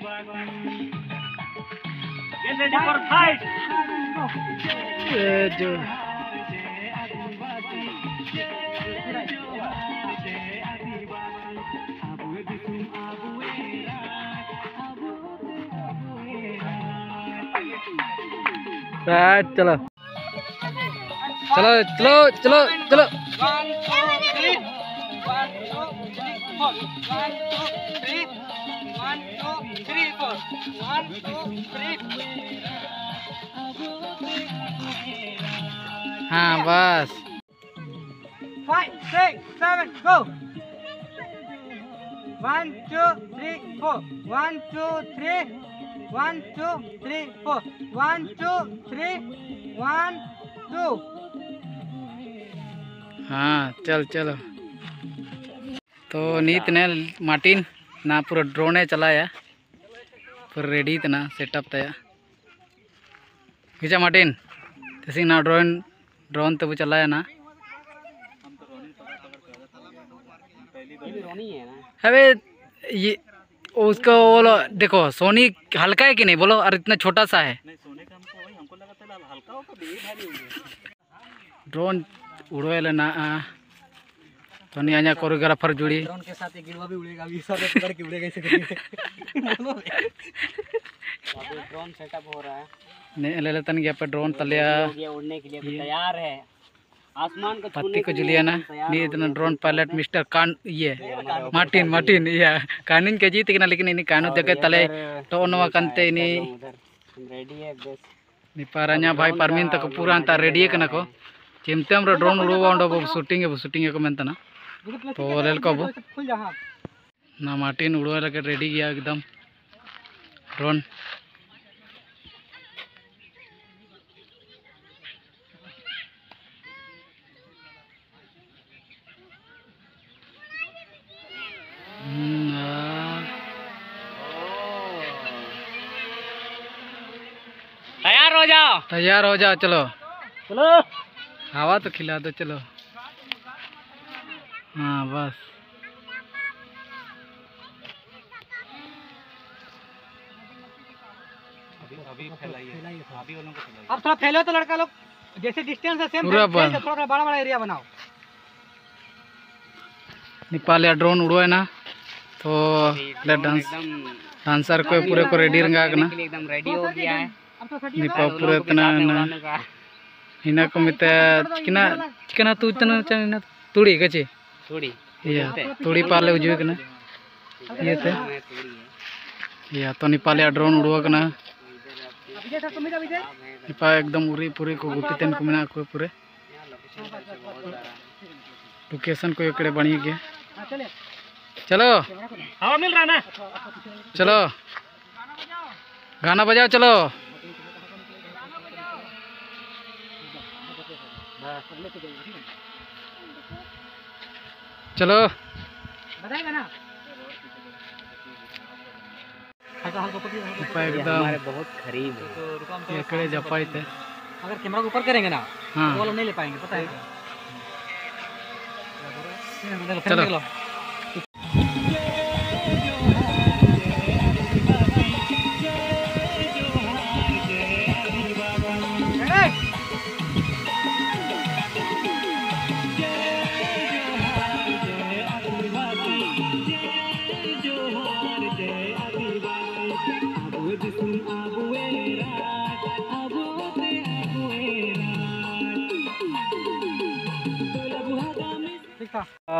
Get ready for fight. ये जो right चलो चलो चलो चलो चलो हाँ बस Five, six, seven, go. One, two, three, four. One, two, three. One, two, three, four. One, two, three. One, two. हाँ चल चलो तो नीत ने मार्टिन ना पूरा ड्रोन चलाया पूरा रेडी तना सेटअप तया खींचा मार्टिन? तैसे ना ड्रोन ड्रोन तब चलाया ना। अबे, ये, उसको बोलो, देखो सोनी हल्का है कि नहीं? बोलो, और इतना छोटा सा है। ड्रोन उड़वे ना तो नहीं आजा कोरियोग्राफर जुड़ी। ड्रोन के साथ एक गिरवा भी उड़ेगा अभी सब पकड़ के उड़ेगा बोलो ड्रोन सेटअप हो रहा है। ने ले लेतन गया पे ड्रोन तलिया उड़ने के लिए तैयार है। आसमान को पत्ती को जुलिया ना। नहीं इतना ड्रोन पायलट मिस्टर कान ये। मार्टिन मार्टिन ये। कानिन के जीत ना लेकिन इनी कानो देखे तले। तो नवा कंते इनी रेडी है बस निपाराnya भाई परमीन तक पूरा अंता रेडी कना को। चिमतेम रो ड्रोन उड़वा उंडो शूटिंग शूटिंग को मेंतना तो लेल को बो खुल जा हाँ? ना मार्टिन उड़वा लगे रेडी गया एकदम। ड्रोन। हम्म, तैयार हो जाओ। तैयार हो जाओ चलो। चलो। हवा तो खिला दो चलो। बस। अब थोड़ा फैलो तो लड़का लोग। जैसे डिस्टेंस है सेम पूरा बंद। थोड़ा थोड़ा बड़ा बड़ा एरिया बनाओ। नेपाल या ड्रोन उड़ो है ना तो डांस डांसर को पूरे को रेडी रंगा कना एकदम रेडी हो गया है। तो पूरे तना ना। हिना को। मिते चिकना चिकना तू तना चना तुड़ी कचे थोड़ी या तुड़ी पाले उजवे कना। ये थे। या तो नेपाल ड्रोन उड़ो कना। विजय सर तुम विजय निपा एकदम उरी पूरी को गुटी तेन को मिना को पूरे। लोकेशन को एकड़े बनी गया। हाँ चलो। हवा मिल रहा ना? चलो। गाना बजाओ चलो। चलो। एकदम। बहुत करीब है। तो जपाई थे। अगर कैमरा को ऊपर करेंगे ना हाँ। वो लोग नहीं ले पाएँगे पता है। चलो।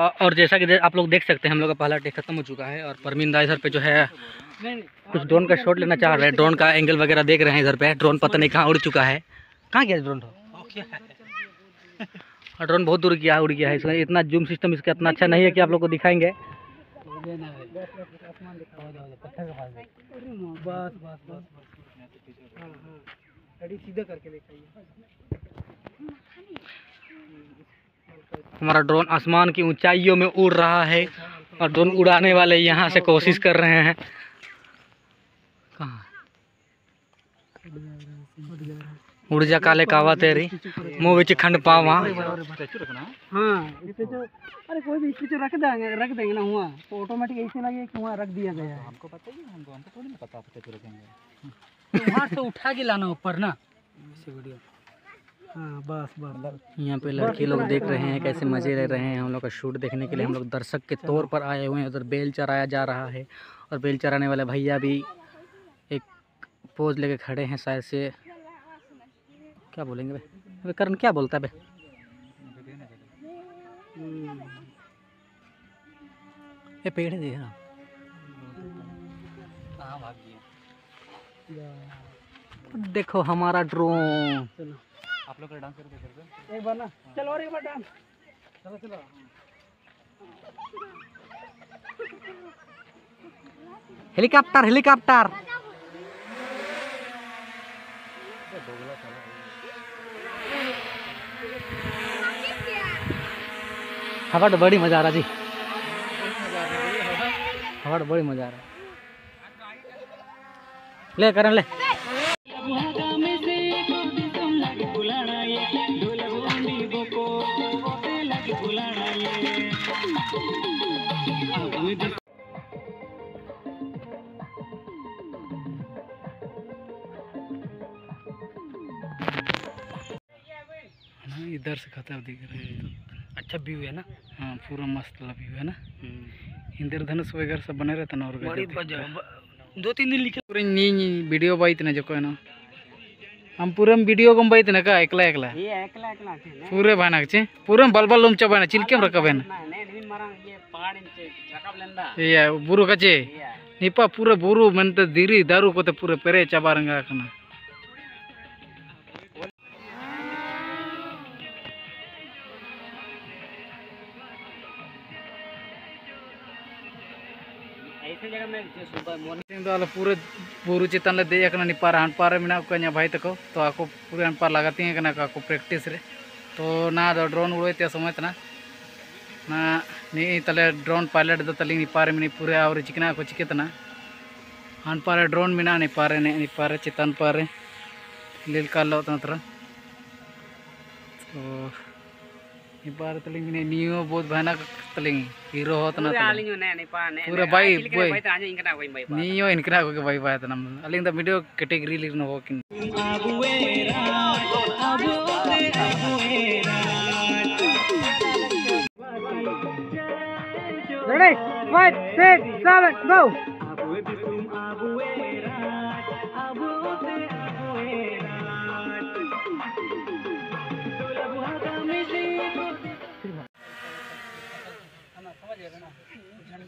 और जैसा कि आप लोग देख सकते हैं, हम लोग का पहला टेक खत्म हो चुका है और परमीन दा इधर पे जो है, कुछ ड्रोन का शॉट लेना चाह रहे हैं ड्रोन का एंगल वगैरह देख रहे हैं इधर पे ड्रोन पता नहीं कहाँ उड़ चुका है। कहाँ गया ड्रोन और ड्रोन बहुत दूर गया उड़ गया है इसका, इतना जूम सिस्टम इसका इतना अच्छा नहीं है कि आप लोग को दिखाएँगे। सीधा करके हमारा ड्रोन आसमान की ऊंचाइयों में उड़ रहा है और ड्रोन उड़ाने वाले यहाँ से कोशिश कर रहे हैं। कहाँ? उड़ जा काले कावा तेरी। मुँह विच खंड पावा हाँ अरे कोई भी इसे रख देंगे रख देंगे ना हुआ। तो ऑटोमेटिक ऐसे लगे कि वहाँ रख दिया गया है? हमको पता ही हमको हमको थोड़ी ना पता स्टेचू रखेंगे वहाँ से उठा के लाना ऊपर ना। ऐसे वीडियो हाँ बस बस। यहाँ पे लड़के लोग देख रहे हैं कैसे मज़े ले रहे हैं हम लोग का शूट देखने के लिए। हम लोग दर्शक के तौर पर आए हुए हैं उधर बेल चराया जा रहा है और बेल चराने वाले भैया भी एक पोज लेके खड़े हैं शायद से। क्या बोलेंगे बे? अबे करण क्या बोलता है बे? ये पेड़ है। ना देखो हमारा ड्रोन चलो। आप लोग डांस कर एक बार ना चलो और एक बार डांस चलो चलो। Helicopter helicopter. हवा तो बड़ी मज़ा आ रहा जी। हवा तो बड़ी मज़ा आ रहा। ले करण ले। इधर से खतर दिख रहा है। अच्छा व्यू है ना? हाँ। पूरा मस्त वाला व्यू है ना? इंद्रधनुष वगैरह सब बने रहता ना और है। दो तीन दिन लिखे। पूरे नी नी वीडियो बाइत ना जो कोई ना। हम पूरे वीडियो को बाइत ना का एकला एकला। ये एकला एकला ना। पूरे भानक छे पूरे बलबल लुम चबाना चिलकेम रकबेन ना ने दिन मारा ये बुरु कचे निपा पूरे बुरु मन तो दीरी दारू को तो पूरे पेरे चबारंगा कना पूरे बुरु चितान ले निपार हानपार मे भाई तक तो आपको पूरे हानपार लगाती को प्रैक्टिस रे तो ना ड्रोन उड़ाते समय तना ना नहीं तले ड्रोन पायलट दो तली निपारे में पूरे और चिकना को चिकेतना हानपार ड्रोन मेना निपारे ने निपारे चितान पारे लील का तो इबार तलिंग ने नियो बहुत भयानक तलिंग हीरो हो तना तलिंग ने ने ने पूरा भाई भाई भाई इनकना कोई भाई भाई भाई तना अलिंग द वीडियो कैटेगरी लिखनो हो किन रेडी 5 6 7 go बाबूए तुम बाबूए रात बाबूए बाबूए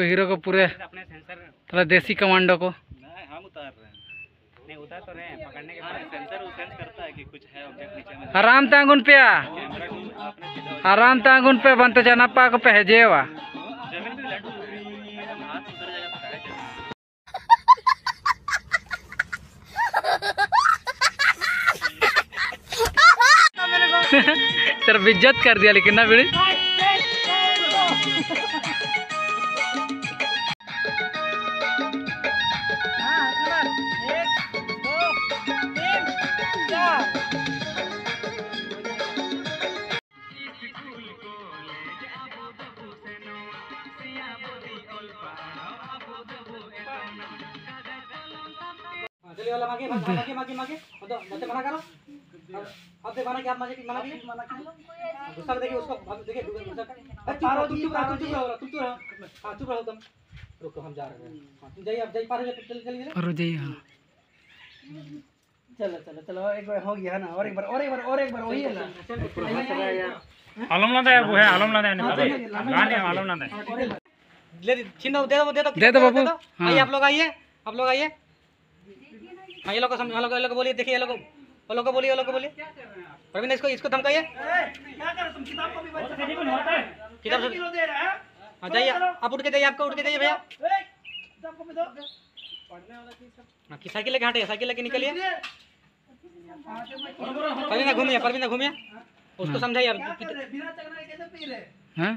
हीरो को पूरे अपने सेंसर तला देसी कमांडो को। नहीं हम उतार रहे हैं। नहीं उतार तो रहे हैं पकड़ने के हाँ बाद सेंसर वो सेंस करता है कि कुछ है ऑब्जेक्ट नीचे में। आराम तांगुन पे को आराम तांगुन पे बनते जाना पाक पे है जेवा। तेरा बेइज्जत कर दिया लेकिन ना बेड़ी वाला मागे मागे मागे मागे तो मत मना करो अब अब देखो ना कि आप मना मना गुस्सा देखिए उसको देखिए गुस्सा अरे चुप रहो तुम चुप रहो तुम चुप रहो तुम चुप रहो। हाँ चुप रहो तुम। रुको हम जा रहे हैं। हाँ तुम जाइए अब जाइए पार हो जाइए चल चलिए और जाइए हाँ। चलो चलो चलो एक बार हो गया ना और एक बार और एक बार और एक बार वही है ना। आलम लादा है वो है आलम लादा है गाने आलम लादा है ले छीन दो दे दो दे दो दे दो बाबू आइए हाँ। आप लोग आइए। आप लोग आइए। हाँ ये लोग बोलिए देखिए ये लोग वो लोग को बोलिए वो लोग को बोलिए प्रवीण इसको इसको धमकाइए किधर से हाँ जाइए आप उठ के जाइए आपको उठ के जाइए भैया हाँ कि साइकिल लेके हटे साइकिल लेके निकलिए परवीना घूमिए परवीना घूमिए उसको समझाइए आप हाँ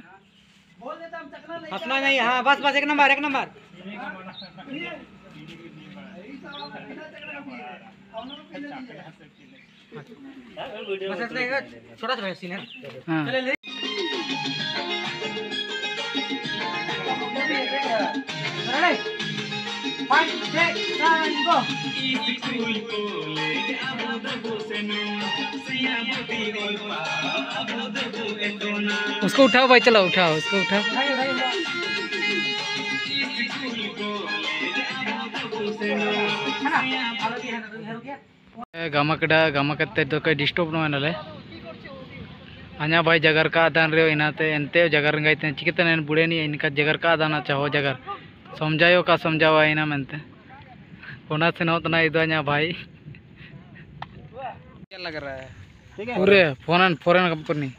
हंसना नहीं हाँ बस बस एक नंबर एक नंबर बस इतना छोटा सा सीन है। हाँ। चले ले। उसको उठाओ भाई चलो उठाओ उसको उठाओ। गमकड़ा डिस्टर्ब ना नाले अना भाई जगार का दान रे इनाते एनते जगर गई थे चिकित बुड़े नहीं इनका जगर का दाना अच्छा चाहो जगर। समझाओ का समझाओ इना मनते कोना से नोतना इधर अना भाई। क्या लग रहा है? पूरे फोरन फोरन कंपनी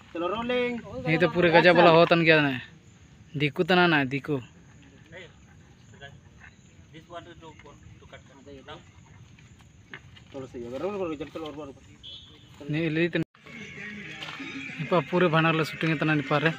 ये तो पूरे गजा बोला होता गया ना? दिक्कत तो ना ना दिक्कत थोड़ा सा ये रोल रोल चल चलो और बार नहीं, ली तो निपा, पूरे भाणार ले शूटिंग तना निपा रे